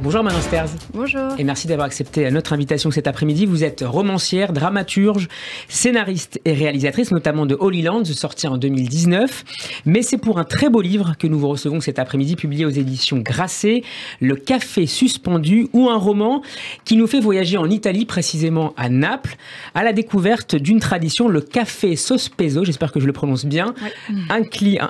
Bonjour Manon Sters. Bonjour. Et merci d'avoir accepté notre invitation cet après-midi. Vous êtes romancière, dramaturge, scénariste et réalisatrice, notamment de Holy Lands, sorti en 2019. Mais c'est pour un très beau livre que nous vous recevons cet après-midi, publié aux éditions Grasset, Le Café suspendu, ou un roman qui nous fait voyager en Italie, précisément à Naples, à la découverte d'une tradition, le café sospeso, j'espère que je le prononce bien. Un,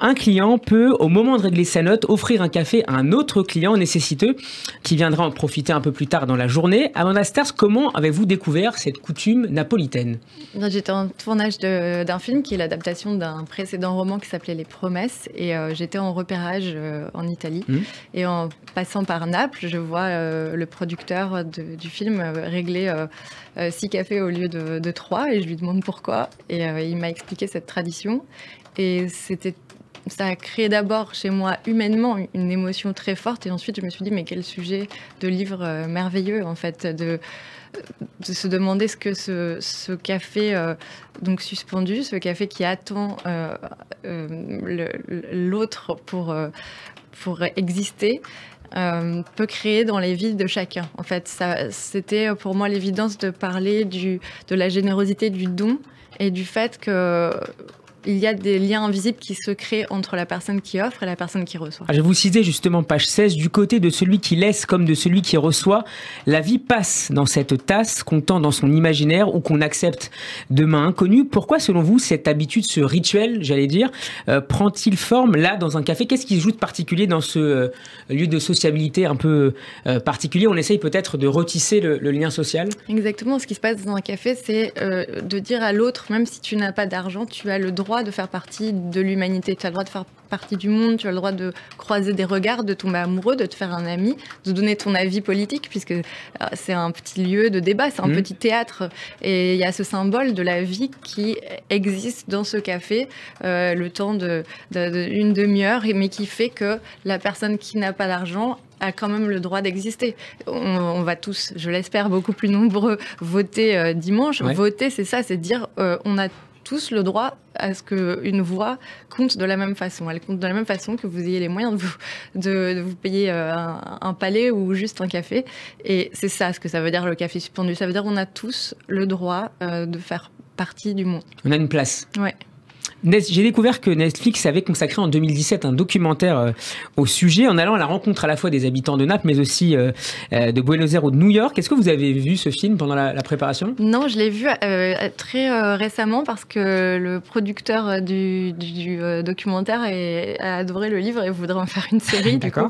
un client peut, au moment de régler sa note, offrir un café à un autre client nécessiteux qui viendra en profiter un peu plus tard dans la journée. Amanda Stars, comment avez-vous découvert cette coutume napolitaine? J'étais en tournage d'un film qui est l'adaptation d'un précédent roman qui s'appelait Les Promesses et euh, j'étais en repérage euh, en Italie. Mmh. Et en passant par Naples, je vois euh, le producteur du film régler six cafés au lieu de, de trois et je lui demande pourquoi. Et il m'a expliqué cette tradition. Et c'était ça a créé d'abord chez moi humainement une émotion très forte et ensuite je me suis dit mais quel sujet de livre euh, merveilleux en fait de, se demander ce que ce, café euh, donc suspendu, ce café qui attend euh, l'autre pour, pour exister, peut créer dans les vies de chacun. En fait, c'était pour moi l'évidence de parler du, de la générosité du don et du fait que il y a des liens invisibles qui se créent entre la personne qui offre et la personne qui reçoit. Ah, je vais vous citer justement page 16, du côté de celui qui laisse comme de celui qui reçoit, la vie passe dans cette tasse qu'on tend dans son imaginaire ou qu'on accepte de main inconnue. Pourquoi selon vous cette habitude, ce rituel, j'allais dire, euh, prend-il forme là dans un café? Qu'est-ce qui se joue de particulier dans ce euh, lieu de sociabilité un peu euh, particulier? On essaye peut-être de retisser le, lien social. Exactement, ce qui se passe dans un café, c'est de dire à l'autre, même si tu n'as pas d'argent, tu as le droit de faire partie de l'humanité, tu as le droit de faire partie du monde, tu as le droit de croiser des regards, de tomber amoureux, de te faire un ami, de donner ton avis politique, puisque euh, c'est un petit lieu de débat, c'est un mmh. petit théâtre. Et il y a ce symbole de la vie qui existe dans ce café, euh, le temps d'une de, demi-heure, mais qui fait que la personne qui n'a pas d'argent a quand même le droit d'exister. On, va tous, je l'espère, beaucoup plus nombreux voter euh, dimanche. Voter, c'est ça, c'est dire on a tous le droit à ce qu'une voix compte de la même façon. Elle compte de la même façon que vous ayez les moyens de vous, de, vous payer euh, un, palais ou juste un café. Et c'est ça ce que ça veut dire le café suspendu. Ça veut dire qu'on a tous le droit euh, de faire partie du monde. On a une place. Ouais. J'ai découvert que Netflix avait consacré en 2017 un documentaire euh, au sujet en allant à la rencontre à la fois des habitants de Naples mais aussi euh, euh, de Buenos Aires ou de New York. Est-ce que vous avez vu ce film pendant la, préparation? Non, je l'ai vu très récemment parce que le producteur du, documentaire a adoré le livre et voudrait en faire une série. D'accord.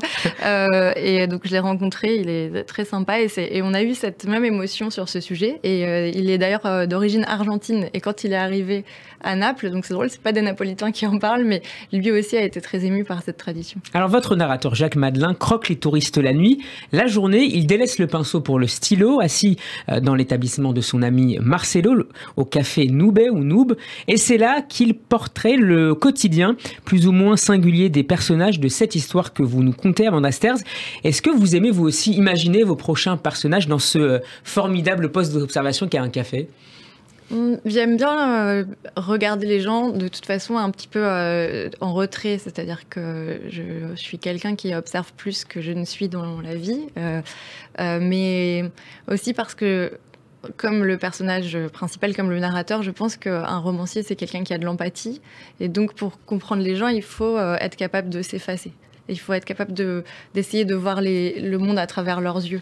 et donc je l'ai rencontré, il est très sympa et, et, on a eu cette même émotion sur ce sujet. Et il est d'ailleurs d'origine argentine et quand il est arrivé à Naples, donc c'est drôle, c'est pas des Napolitains qui en parlent, mais lui aussi a été très ému par cette tradition. Alors votre narrateur Jacques Madelin croque les touristes la nuit. La journée, il délaisse le pinceau pour le stylo, assis euh, dans l'établissement de son ami Marcelo, au café Noubé ou Noub. Et c'est là qu'il porterait le quotidien plus ou moins singulier des personnages de cette histoire que vous nous contez, Amanda Sters. Est-ce que vous aimez vous aussi imaginer vos prochains personnages dans ce euh, formidable poste d'observation qu'est un café? J'aime bien euh, regarder les gens de toute façon un petit peu euh, en retrait, c'est-à-dire que je, suis quelqu'un qui observe plus que je ne suis dans la vie, euh, mais aussi parce que comme le personnage principal, comme le narrateur, je pense qu'un romancier, c'est quelqu'un qui a de l'empathie. Et donc, pour comprendre les gens, il faut être capable de s'effacer. Il faut être capable d'essayer de, voir le monde à travers leurs yeux.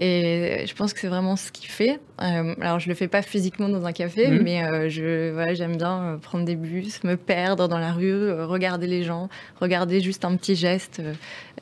Et je pense que c'est vraiment ce qu'il fait. Euh, alors, je le fais pas physiquement dans un café, mhm. mais euh, je, j'aime bien euh, prendre des bus, me perdre dans la rue, regarder les gens, regarder juste un petit geste.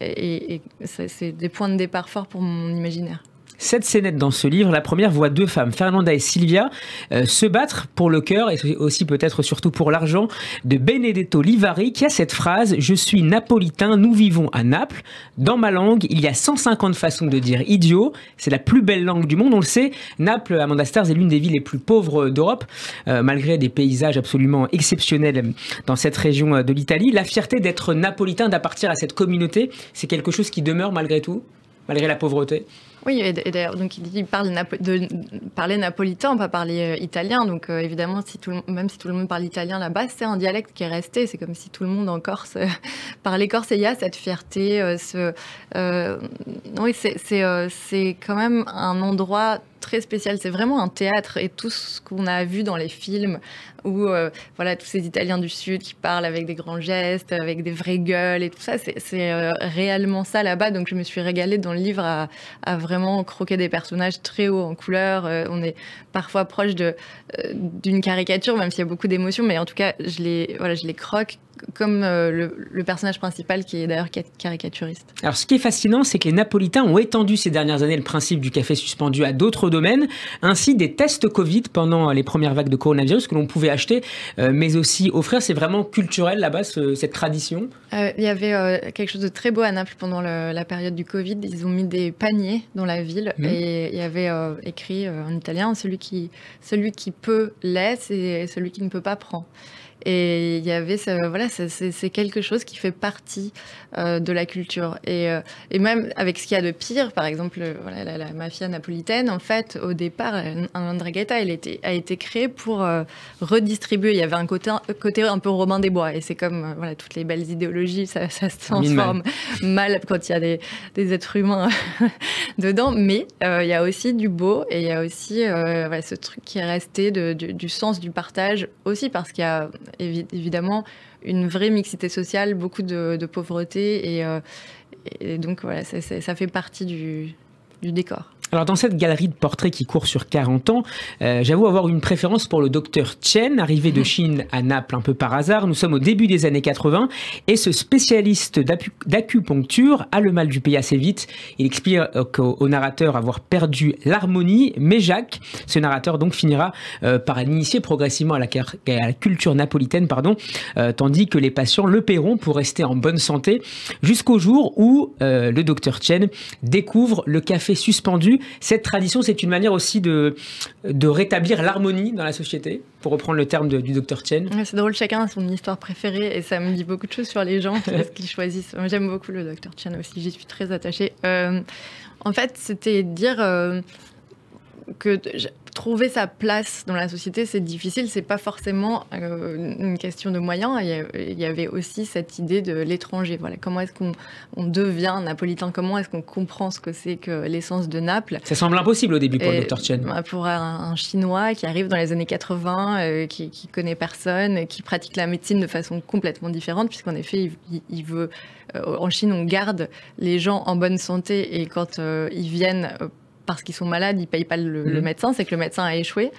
et c'est des points de départ forts pour mon imaginaire sept scénettes dans ce livre. La première voit deux femmes, Fernanda et Silvia, euh, se battre pour le cœur et aussi peut-être surtout pour l'argent de Benedetto Livari qui a cette phrase Je suis napolitain, nous vivons à Naples. Dans ma langue, il y a 150 façons de dire idiot. C'est la plus belle langue du monde, on le sait. Naples, Amanda Stars, est l'une des villes les plus pauvres d'Europe, euh, malgré des paysages absolument exceptionnels dans cette région de l'Italie. La fierté d'être napolitain, d'appartenir à cette communauté, c'est quelque chose qui demeure malgré tout? Malgré la pauvreté oui, et d'ailleurs, donc il parle de parler napolitain, pas parler euh, italien. Donc euh, évidemment, si tout même si tout le monde parle italien là-bas, c'est un dialecte qui est resté. C'est comme si tout le monde en Corse parlait corse. Et il y a cette fierté. ce, oui, c'est quand même un endroit très spécial. C'est vraiment un théâtre et tout ce qu'on a vu dans les films où euh, voilà tous ces Italiens du Sud qui parlent avec des grands gestes, avec des vraies gueules et tout ça, c'est euh, réellement ça là-bas. Donc je me suis régalée dans le livre à, vraiment croquer des personnages très hauts en couleur. Euh, on est parfois proche d'une caricature, même s'il y a beaucoup d'émotions, mais en tout cas je les voilà je les croque comme euh, le, personnage principal qui est d'ailleurs caricaturiste. Alors ce qui est fascinant, c'est que les Napolitains ont étendu ces dernières années le principe du café suspendu à d'autres domaines, ainsi des tests Covid pendant les premières vagues de coronavirus que l'on pouvait acheter, euh, mais aussi offrir. C'est vraiment culturel là-bas, cette tradition? Euh, Il y avait quelque chose de très beau à Naples pendant la période du Covid. Ils ont mis des paniers dans la ville mmh. et il y avait écrit en italien celui qui, celui qui peut laisse et celui qui ne peut pas prend. Et il y avait, voilà, c'est quelque chose qui fait partie euh, de la culture. Et, euh, et même avec ce qu'il y a de pire, par exemple, voilà, la, mafia napolitaine, en fait, au départ, un Andrangheta, il était, a été créé pour euh, redistribuer. Il y avait un côté, côté un peu Robin des Bois. Et c'est comme voilà, toutes les belles idéologies, ça, ça se transforme mal quand il y a des, des êtres humains dedans. Mais il y a aussi du beau et il y a aussi voilà, ce truc qui est resté de, du, du sens du partage aussi parce qu'il y a évidemment une vraie mixité sociale, beaucoup de, pauvreté. Et, euh, et donc, voilà, ça fait partie du décor. Alors dans cette galerie de portraits qui court sur 40 ans, euh, j'avoue avoir une préférence pour le docteur Chen, arrivé de Chine à Naples un peu par hasard. Nous sommes au début des années 80 et ce spécialiste d'acupuncture a le mal du pays assez vite. Il explique au, narrateur avoir perdu l'harmonie, mais Jacques, ce narrateur donc finira euh, par l'initier progressivement à la, culture napolitaine, pardon, euh, tandis que les patients le paieront pour rester en bonne santé jusqu'au jour où le docteur Chen découvre le café suspendu cette tradition, c'est une manière aussi de, rétablir l'harmonie dans la société, pour reprendre le terme du docteur Chen. c'est drôle, chacun a son histoire préférée et ça me dit beaucoup de choses sur les gens, ce qu'ils choisissent. J'aime beaucoup le docteur Chen aussi, j'y suis très attachée. Euh, en fait, c'était dire euh, que trouver sa place dans la société, c'est difficile. C'est pas forcément euh, une question de moyens. Il y avait aussi cette idée de l'étranger. Voilà, comment est-ce qu'on on devient napolitain? Comment est-ce qu'on comprend ce que c'est que l'essence de Naples? Ça semble impossible au début pour le docteur Chen. Bah, pour un, Chinois qui arrive dans les années 80, euh, qui, qui connaît personne, qui pratique la médecine de façon complètement différente, puisqu'en effet, il, veut. Euh, en Chine, on garde les gens en bonne santé et quand ils viennent parce qu'ils sont malades, ils ne payent pas le, mhm. médecin, c'est que le médecin a échoué.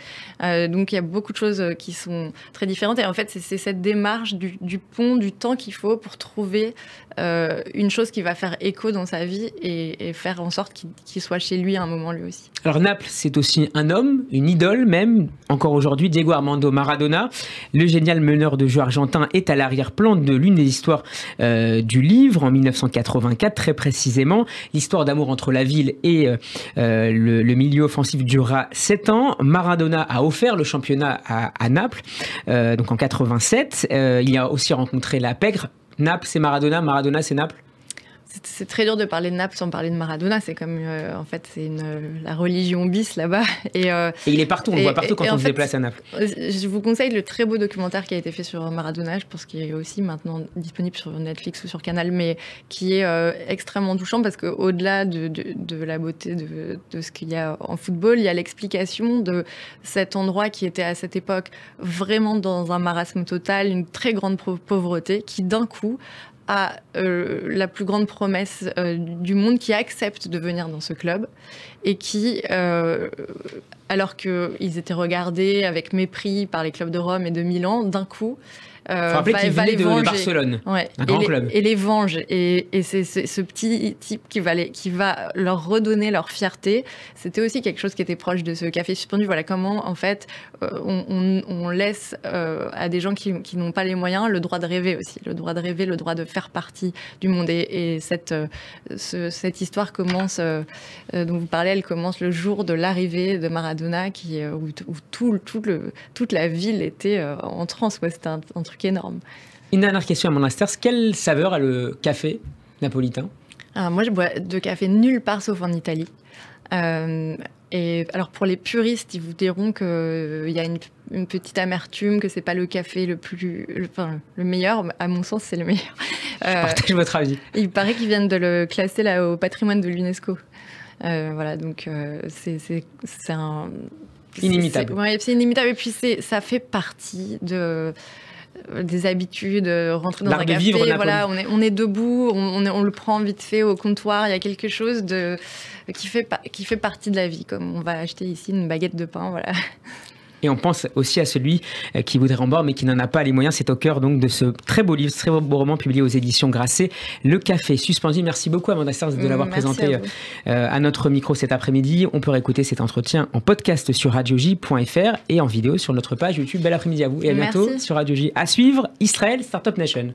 Euh, donc il y a beaucoup de choses euh, qui sont très différentes. Et en fait, c'est cette démarche du, pont, du temps qu'il faut pour trouver euh, une chose qui va faire écho dans sa vie et, faire en sorte qu'il soit chez lui à un moment lui aussi. Alors Naples, c'est aussi un homme, une idole même, encore aujourd'hui, Diego Armando Maradona. Le génial meneur de jeu argentin est à l'arrière-plan de l'une des histoires du livre en 1984, très précisément. L'histoire d'amour entre la ville et euh, le, milieu offensif durera 7 ans. Maradona a offert le championnat à, Naples, euh, donc en 87. Euh, il a aussi rencontré la Pègre. Naples, c'est Maradona, Maradona, c'est Naples c'est très dur de parler de Naples sans parler de Maradona. C'est comme, euh, en fait, c'est la religion bis là-bas. Euh, et, il est partout, on le voit partout quand on se déplace à Naples. Euh, je vous conseille le très beau documentaire qui a été fait sur Maradona, je pense qu'il est aussi maintenant disponible sur Netflix ou sur Canal, mais qui est extrêmement touchant parce qu'au-delà de, de, la beauté de, de ce qu'il y a en football, il y a l'explication de cet endroit qui était à cette époque vraiment dans un marasme total, une très grande pauvreté, qui d'un coup à euh, la plus grande promesse euh, du monde qui accepte de venir dans ce club et qui, euh, alors qu'ils étaient regardés avec mépris par les clubs de Rome et de Milan, d'un coup, euh, va, va les de, de, Barcelone, un grand les, club. Et les venge. Et, et c'est ce petit type qui va, les, qui va leur redonner leur fierté. C'était aussi quelque chose qui était proche de ce café suspendu. Voilà comment, en fait, euh, on, on, laisse euh, à des gens qui, qui n'ont pas les moyens le droit de rêver aussi. Le droit de rêver, le droit de faire partie du monde. Et, et cette, euh, ce, cette histoire commence, euh, dont vous parlez, elle commence le jour de l'arrivée de Maradona, qui, où, où tout, tout le, toute la ville était en transe. C'était un, un truc énorme. Une dernière question à mon Asters. Quelle saveur a le café napolitain? Alors Moi, je bois de café nulle part sauf en Italie. Euh, et alors pour les puristes, ils vous diront qu'il euh, y a une, petite amertume, que c'est pas le café le plus, le, enfin, le meilleur. À mon sens, c'est le meilleur. Je partage votre avis. Il paraît qu'ils viennent de le classer là au patrimoine de l'UNESCO. voilà, donc c'est un inimitable. C'est inimitable et puis ça fait partie de des habitudes, rentrer dans un café, voilà, on est, on est debout, on, on, le prend vite fait au comptoir, il y a quelque chose de, qui, fait, qui fait partie de la vie, comme on va acheter ici une baguette de pain, voilà. Et on pense aussi à celui euh, qui voudrait en boire mais qui n'en a pas les moyens. C'est au cœur donc de ce très beau livre, ce très beau roman publié aux éditions Grasset, Le Café suspendu. Merci beaucoup Amanda Stars de l'avoir présenté à, euh, à, notre micro cet après-midi. On peut réécouter cet entretien en podcast sur radioj.fr et en vidéo sur notre page YouTube. Bel après-midi à vous et à bientôt sur Radio J. À suivre, Israël Startup Nation.